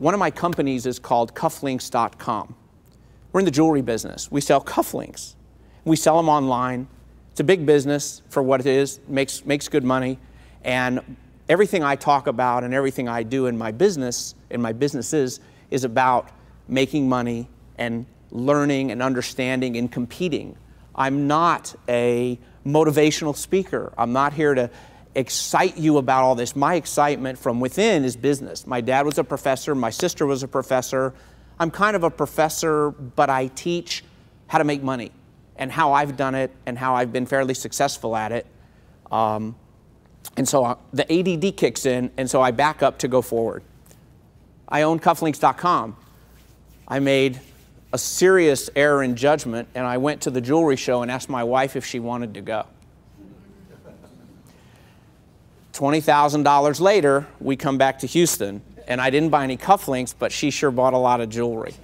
one of my companies is called cufflinks.com. We're in the jewelry business. We sell cufflinks. We sell them online. It's a big business for what it is, makes, makes good money. And everything I talk about and everything I do in my business, in my businesses, is about making money and learning and understanding and competing. I'm not a motivational speaker. I'm not here to excite you about all this. My excitement from within is business. My dad was a professor, my sister was a professor. I'm kind of a professor, but I teach how to make money and how I've done it and how I've been fairly successful at it. Um, and so uh, the ADD kicks in, and so I back up to go forward. I own cufflinks.com. I made a serious error in judgment, and I went to the jewelry show and asked my wife if she wanted to go. $20,000 later, we come back to Houston, and I didn't buy any cufflinks, but she sure bought a lot of jewelry.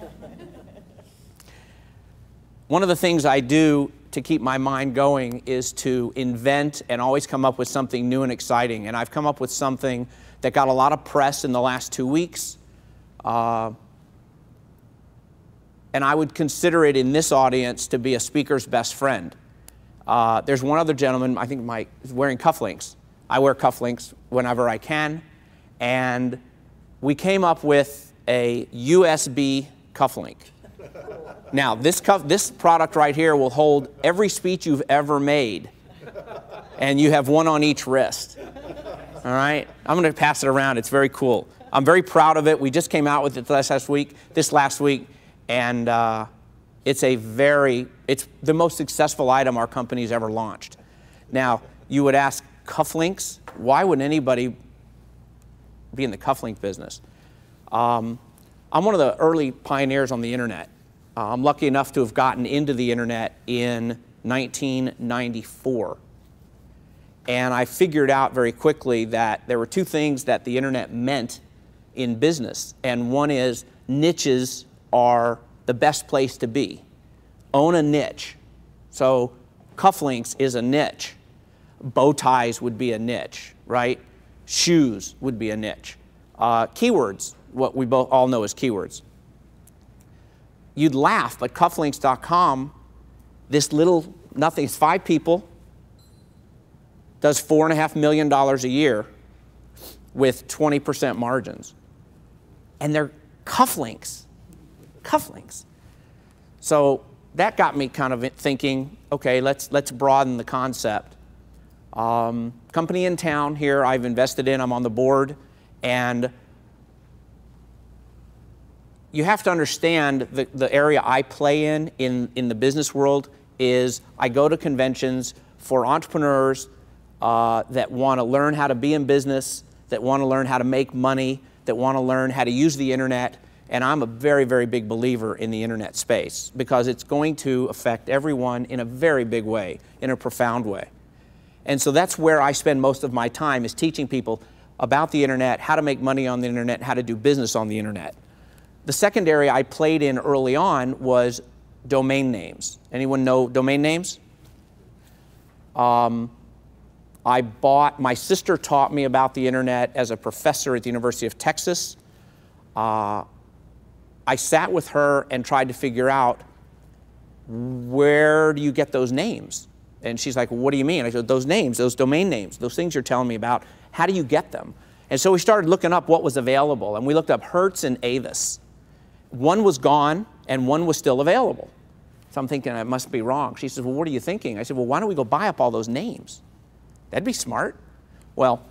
One of the things I do to keep my mind going is to invent and always come up with something new and exciting. And I've come up with something that got a lot of press in the last two weeks. Uh, and I would consider it in this audience to be a speaker's best friend. Uh, there's one other gentleman, I think Mike, is wearing cufflinks. I wear cufflinks whenever I can. And we came up with a USB cufflink. Now, this, cuff, this product right here will hold every speech you've ever made, and you have one on each wrist. All right? I'm going to pass it around. It's very cool. I'm very proud of it. We just came out with it last week, this last week, and uh, it's a very, it's the most successful item our company's ever launched. Now, you would ask cufflinks, why would anybody be in the cufflink business? Um, I'm one of the early pioneers on the internet. Uh, I'm lucky enough to have gotten into the internet in 1994. And I figured out very quickly that there were two things that the internet meant in business. And one is niches are the best place to be. Own a niche. So cufflinks is a niche. Bow ties would be a niche, right? Shoes would be a niche. Uh, keywords, what we both all know as keywords you'd laugh, but cufflinks.com, this little nothing, it's five people, does four and a half million dollars a year with 20% margins. And they're cufflinks, cufflinks. So that got me kind of thinking, okay, let's, let's broaden the concept. Um, company in town here I've invested in, I'm on the board, and you have to understand the, the area I play in, in in the business world is I go to conventions for entrepreneurs uh, that want to learn how to be in business, that want to learn how to make money, that want to learn how to use the internet. And I'm a very, very big believer in the internet space because it's going to affect everyone in a very big way, in a profound way. And so that's where I spend most of my time is teaching people about the internet, how to make money on the internet, how to do business on the internet. The second area I played in early on was domain names. Anyone know domain names? Um, I bought, my sister taught me about the internet as a professor at the University of Texas. Uh, I sat with her and tried to figure out where do you get those names? And she's like, well, What do you mean? I said, Those names, those domain names, those things you're telling me about, how do you get them? And so we started looking up what was available, and we looked up Hertz and Avis. One was gone and one was still available. So I'm thinking, I must be wrong. She says, Well, what are you thinking? I said, Well, why don't we go buy up all those names? That'd be smart. Well,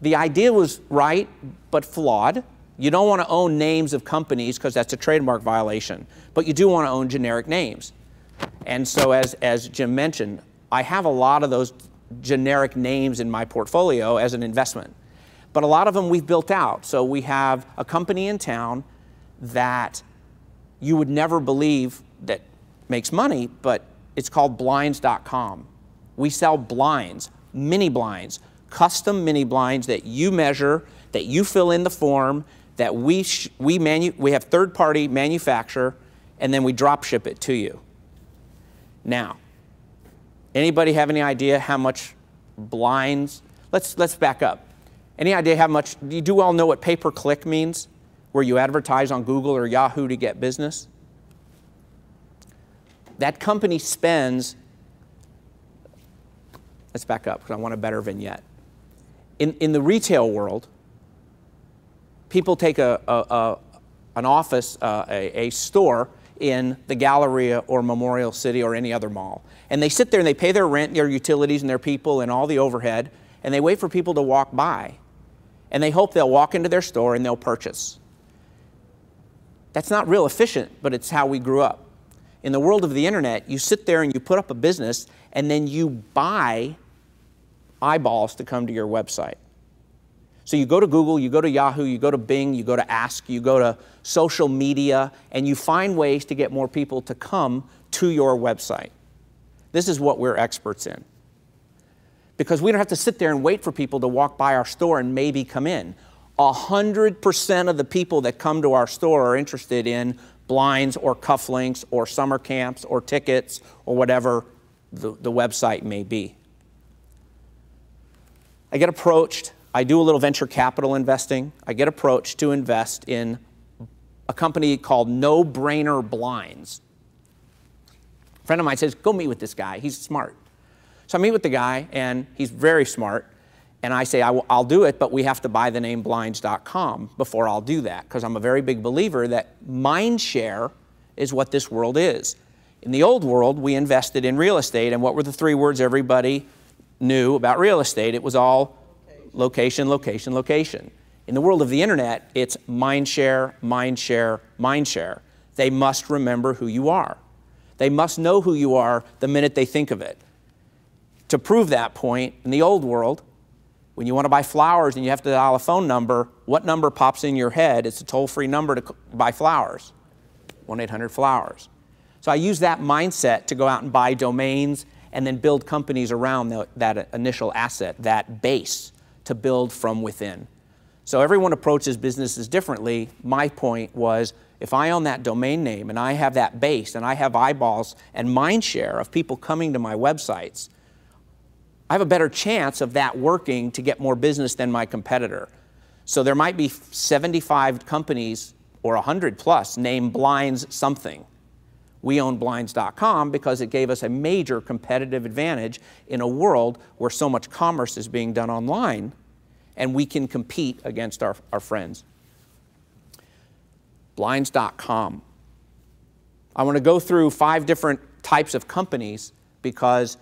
the idea was right, but flawed. You don't want to own names of companies because that's a trademark violation, but you do want to own generic names. And so, as, as Jim mentioned, I have a lot of those generic names in my portfolio as an investment. But a lot of them we've built out. So we have a company in town that you would never believe that makes money, but it's called blinds.com. We sell blinds, mini blinds, custom mini blinds that you measure, that you fill in the form, that we, we, manu- we have third party manufacture, and then we drop ship it to you. Now, anybody have any idea how much blinds? Let's, let's back up. Any idea how much? You do all know what pay per click means? where you advertise on Google or Yahoo to get business, that company spends, let's back up because I want a better vignette. In, in the retail world, people take a, a, a an office, uh, a, a store in the Galleria or Memorial City or any other mall. And they sit there and they pay their rent, their utilities, and their people and all the overhead, and they wait for people to walk by. And they hope they'll walk into their store and they'll purchase. That's not real efficient, but it's how we grew up. In the world of the internet, you sit there and you put up a business and then you buy eyeballs to come to your website. So you go to Google, you go to Yahoo, you go to Bing, you go to Ask, you go to social media, and you find ways to get more people to come to your website. This is what we're experts in. Because we don't have to sit there and wait for people to walk by our store and maybe come in. 100% of the people that come to our store are interested in blinds or cufflinks or summer camps or tickets or whatever the, the website may be. I get approached. I do a little venture capital investing. I get approached to invest in a company called No Brainer Blinds. A friend of mine says, Go meet with this guy. He's smart. So I meet with the guy, and he's very smart. And I say, I will, do it, but we have to buy the name blinds.com before I'll do that, because I'm a very big believer that mind share is what this world is. In the old world, we invested in real estate, and what were the three words everybody knew about real estate? It was all location, location, location. In the world of the internet, it's mind share, mind share, mind share. They must remember who you are. They must know who you are the minute they think of it. To prove that point, in the old world, when you want to buy flowers and you have to dial a phone number, what number pops in your head? It's a toll free number to buy flowers 1 800 Flowers. So I use that mindset to go out and buy domains and then build companies around that initial asset, that base, to build from within. So everyone approaches businesses differently. My point was if I own that domain name and I have that base and I have eyeballs and mind share of people coming to my websites, I have a better chance of that working to get more business than my competitor. So there might be 75 companies or 100 plus named Blinds something. We own Blinds.com because it gave us a major competitive advantage in a world where so much commerce is being done online and we can compete against our, our friends. Blinds.com. I want to go through five different types of companies because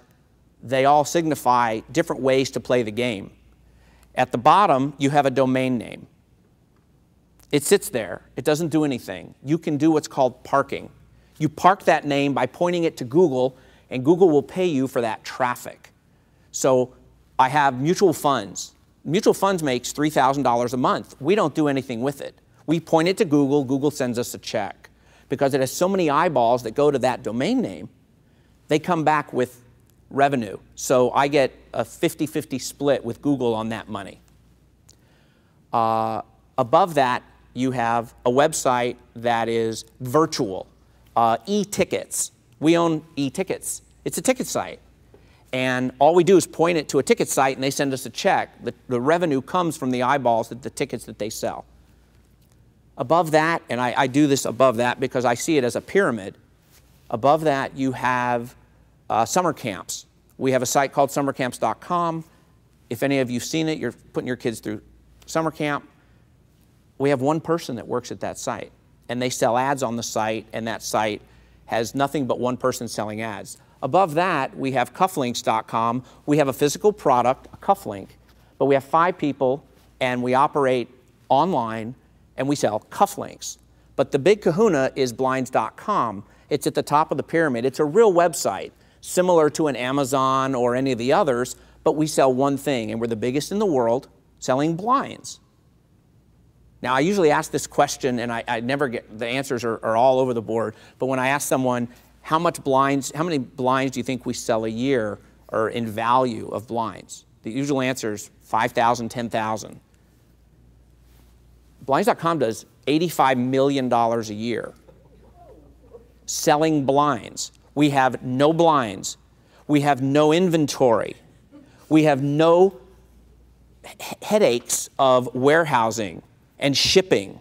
they all signify different ways to play the game. At the bottom, you have a domain name. It sits there, it doesn't do anything. You can do what's called parking. You park that name by pointing it to Google, and Google will pay you for that traffic. So I have mutual funds. Mutual funds makes $3,000 a month. We don't do anything with it. We point it to Google, Google sends us a check. Because it has so many eyeballs that go to that domain name, they come back with revenue. So I get a 50 50 split with Google on that money. Uh, above that, you have a website that is virtual, uh, e tickets. We own e tickets, it's a ticket site. And all we do is point it to a ticket site and they send us a check. The, the revenue comes from the eyeballs, that the tickets that they sell. Above that, and I, I do this above that because I see it as a pyramid, above that you have uh, summer camps. We have a site called summercamps.com. If any of you have seen it, you're putting your kids through summer camp. We have one person that works at that site, and they sell ads on the site, and that site has nothing but one person selling ads. Above that, we have cufflinks.com. We have a physical product, a cufflink, but we have five people, and we operate online, and we sell cufflinks. But the big kahuna is blinds.com. It's at the top of the pyramid. It's a real website similar to an Amazon or any of the others, but we sell one thing, and we're the biggest in the world selling blinds. Now, I usually ask this question, and I, I never get the answers are, are, all over the board. But when I ask someone, how much blinds, how many blinds do you think we sell a year or in value of blinds? The usual answer is 5,000, 10,000. Blinds.com does $85 million a year selling blinds. We have no blinds. We have no inventory. We have no headaches of warehousing and shipping.